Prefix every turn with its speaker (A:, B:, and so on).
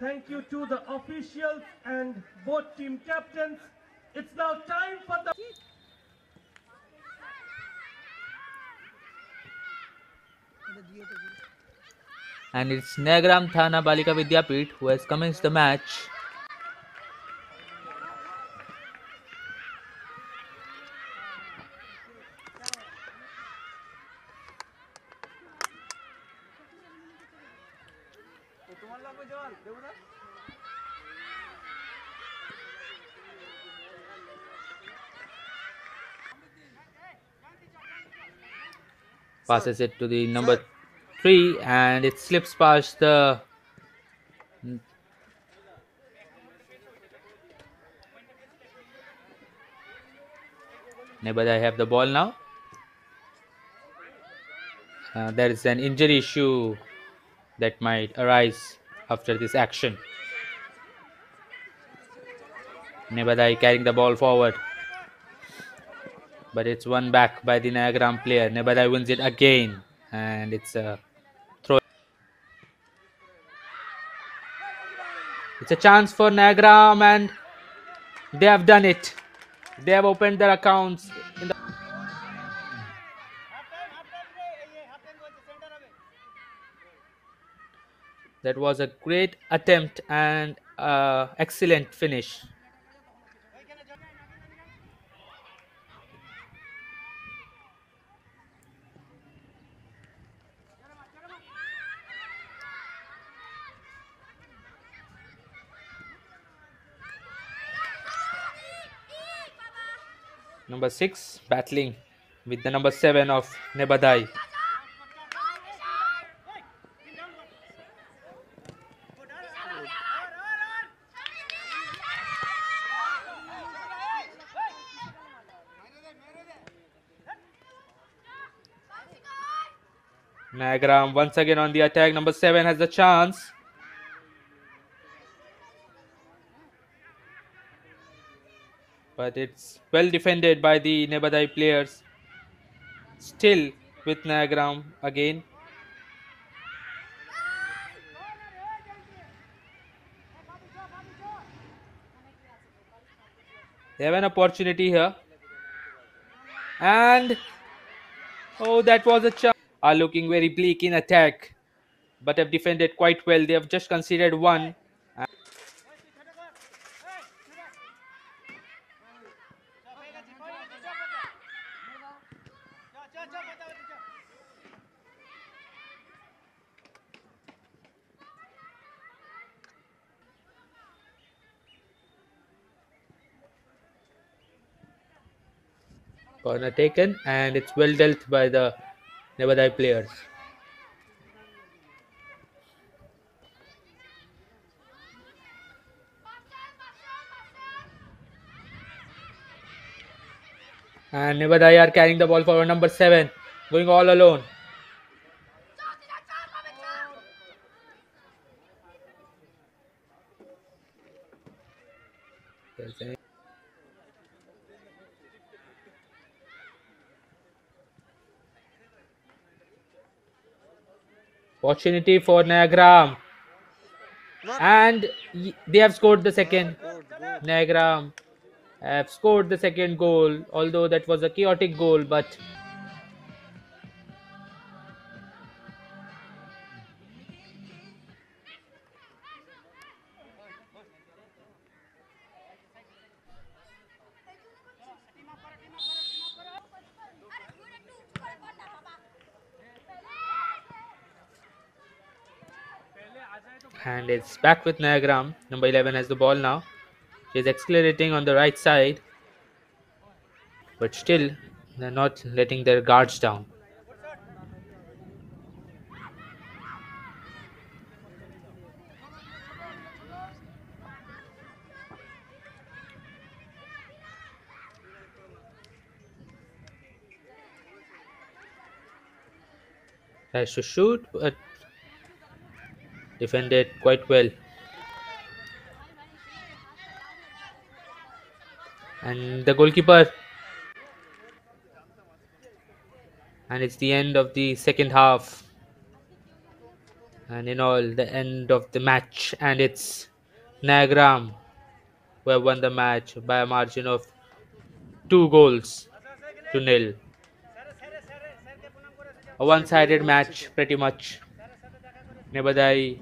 A: Thank you to the officials and both team captains. It's now time for the
B: And it's Nayagram Thana Balika Vidyapeeth who has commenced the match. Passes it to the number three and it slips past the Nebadhai have the ball now. Uh, there is an injury issue that might arise after this action. Nebadhai carrying the ball forward. But it's won back by the Nayagram player. Nebadhai wins it again. And it's a throw. It's a chance for Nayagram and they have done it. They have opened their accounts That was a great attempt and uh, excellent finish. Number six battling with the number seven of Nebadhai. Nayagram once again on the attack. Number seven has the chance. But it's well defended by the Nebadhai players. Still with Nayagram again. They have an opportunity here. And oh, that was a chance. Are looking very bleak in attack, but have defended quite well. They have just conceded one. Corner taken, and it's well dealt by the Nebadhai players. And Nebadhai are carrying the ball forward. Number seven going all alone. There's Opportunity for Nayagram. And they have scored the second. Nayagram have scored the second goal, although that was a chaotic goal, but and it's back with Nayagram. Number 11 has the ball now. He's accelerating on the right side, but still they're not letting their guards down. Tries to shoot, but defended quite well. And the goalkeeper. And it's the end of the second half. And in all, the end of the match, and it's Nayagram who have won the match by a margin of two goals to nil. A one sided match, pretty much. Nebadhai